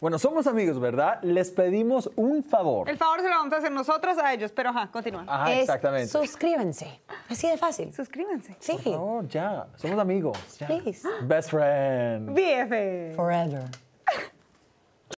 Bueno, somos amigos, ¿verdad? Les pedimos un favor. El favor se lo vamos a hacer nosotros a ellos, pero ajá, continúa. Ajá, Es exactamente. Suscríbanse. Así de fácil. Suscríbanse. Sí. Por favor, ya. Somos amigos. ya. Please. Best friend. BF. Forever.